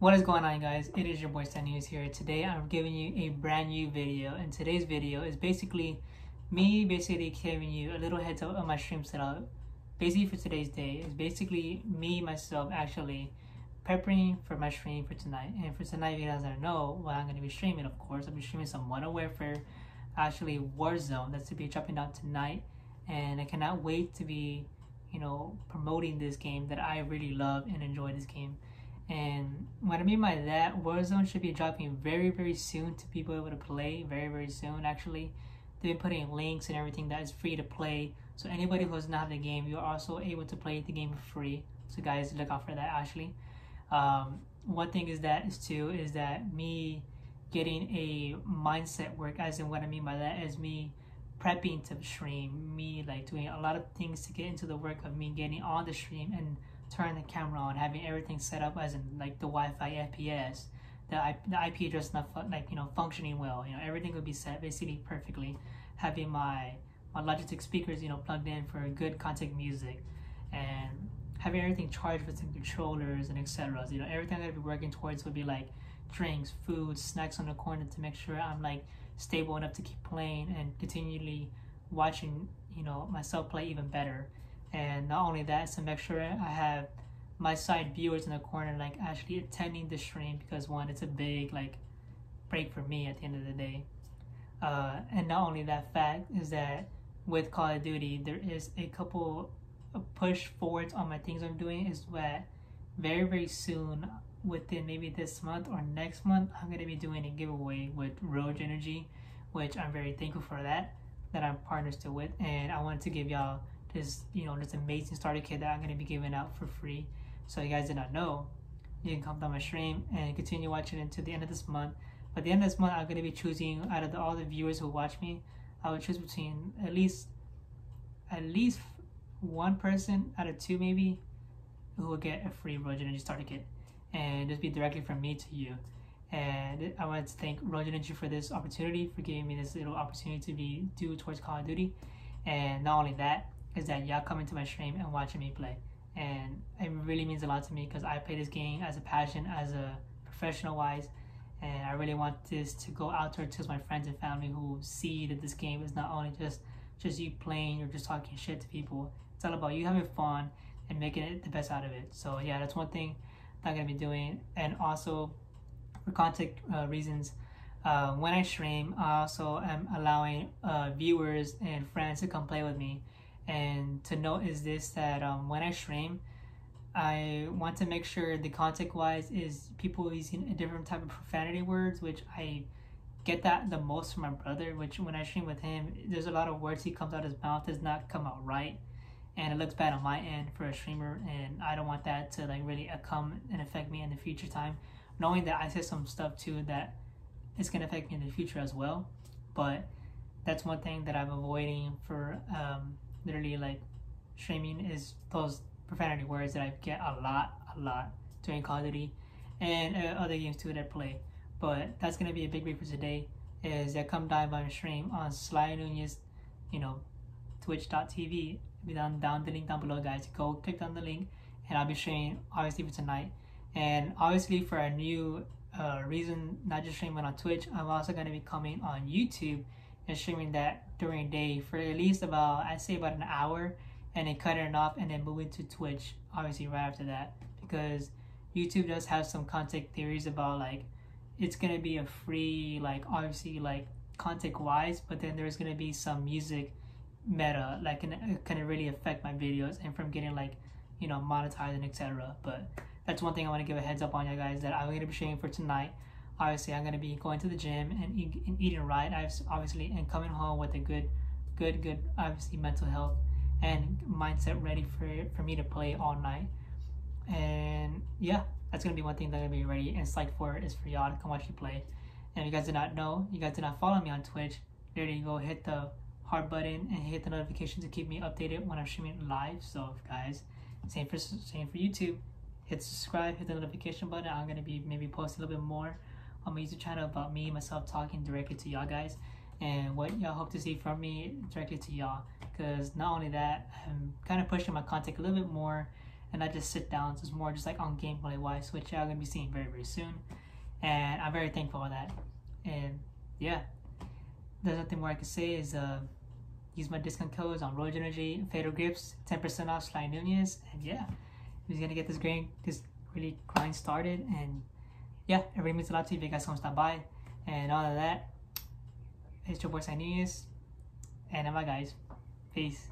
What is going on guys? It is your boy Sly Nunez here. Today I'm giving you a brand new video and today's video is basically me basically giving you a little heads up on my stream setup. Basically for today's day is basically me myself actually preparing for my stream for tonight. And for tonight if you guys don't know what I'm going to be streaming of course. I'll be streaming some Modern Warfare, actually Warzone that's to be dropping out tonight and I cannot wait to be you know promoting this game that I really love and enjoy this game. And what I mean by that, Warzone should be dropping very, very soon to people able to play. Very, very soon, actually. They've been putting links and everything that is free to play. So anybody who does not have the game, you're also able to play the game for free. So guys, look out for that, actually. Um, one thing is that is too is that me getting a mindset work, as in what I mean by that is me prepping to stream, me like doing a lot of things to get into the work of me getting on the stream and turn the camera on, having everything set up as in like the Wi-Fi FPS, the, I, the IP address not like you know functioning well. You know everything would be set basically perfectly. Having my my Logitech speakers you know plugged in for good content music, and having everything charged with some controllers and etc. You know everything I'd be working towards would be like drinks, food, snacks on the corner to make sure I'm like stable enough to keep playing and continually watching you know myself play even better and not only that to make sure i have my side viewers in the corner like actually attending the stream because one it's a big like break for me at the end of the day. Uh, and not only that fact is that with call of duty there is a couple push forwards on my things i'm doing is that very very soon within maybe this month or next month i'm going to be doing a giveaway with rogue energy which i'm very thankful for that that i'm partners to with. And i wanted to give y'all this you know this amazing starter kit that I'm going to be giving out for free. So you guys did not know, you can come down my stream and continue watching until the end of this month. By the end of this month, I'm going to be choosing out of the, all the viewers who watch me, I will choose between at least at least one person out of two maybe who will get a free Rogue Energy starter kit, and just be directly from me to you. And I want to thank Rogue Energy for this opportunity, for giving me this little opportunity to be due towards Call of Duty. And not only that, is that y'all coming to my stream and watching me play. And it really means a lot to me because I play this game as a passion, as a professional wise. And I really want this to go out to, my friends and family who see that this game is not only just just you playing or just talking shit to people. It's all about you having fun and making it the best out of it. So yeah, that's one thing I'm gonna be doing. And also for content uh, reasons, uh, when I stream, I also am allowing uh, viewers and friends to come play with me and to note is this that um, when I stream, I want to make sure the content wise is people using a different type of profanity words, which I get that the most from my brother. Which when I stream with him, there's a lot of words he comes out his mouth does not come out right, and it looks bad on my end for a streamer, and I don't want that to like really come and affect me in the future time. Knowing that I said some stuff too that it's gonna affect me in the future as well, but that's one thing that I'm avoiding for um, literally like streaming is those profanity words that I get a lot, a lot during Call of Duty and uh, other games too that I play. But that's gonna be a big break for today. Is that come dive on stream on Sly Nunez, you know, Twitch.tv. Be down down the link down below, guys. Go click on the link, and I'll be streaming obviously for tonight, and obviously for a new uh, reason, not just streaming on Twitch. I'm also gonna be coming on YouTube and streaming that during the day for at least about I'd say about an hour and then cutting it off and then moving to Twitch obviously right after that. Because YouTube does have some content theories about like it's gonna be a free like obviously like content wise but then there's gonna be some music meta like can can really affect my videos and from getting like you know monetized and etc but that's one thing I want to give a heads up on you guys that I'm gonna be sharing for tonight obviously I'm gonna be going to the gym and, eat, and eating right. I've obviously and coming home with a good, good, good obviously mental health and mindset ready for for me to play all night. And yeah, that's gonna be one thing that I'm gonna be ready and psyched for is for y'all to come watch me play. And if you guys did not know, you guys did not follow me on Twitch, there you go, hit the heart button and hit the notification to keep me updated when I'm streaming live. So guys, same for same for YouTube. Hit subscribe, hit the notification button. I'm gonna be maybe posting a little bit more on my YouTube channel about me, myself talking directly to y'all guys and what y'all hope to see from me directly to y'all. Because not only that, I'm kind of pushing my content a little bit more and not just sit down. So it's more just like on gameplay wise, which y'all gonna be seeing very very soon, and I'm very thankful for that. And yeah, there's nothing more I can say is uh, use my discount codes on Rogue Energy, Fatal Grips, 10% off Sly Nunez, and yeah, he's gonna get this grind, this really grind started, and yeah, it really means a lot to you if you guys come stop by, and all of that. It's your boy Sly and I'm out, guys. Peace.